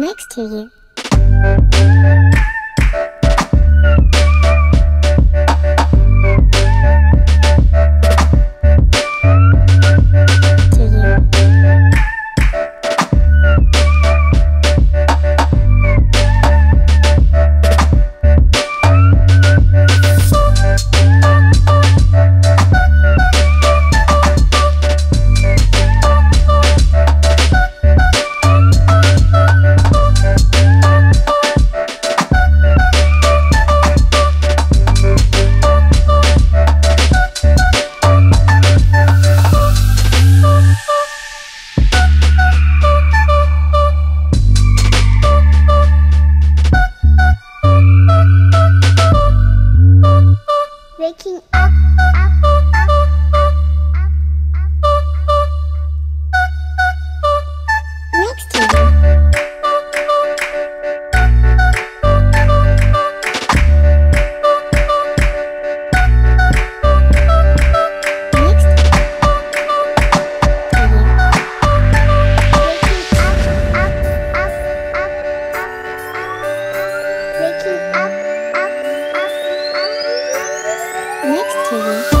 next to you. Sixteen. Next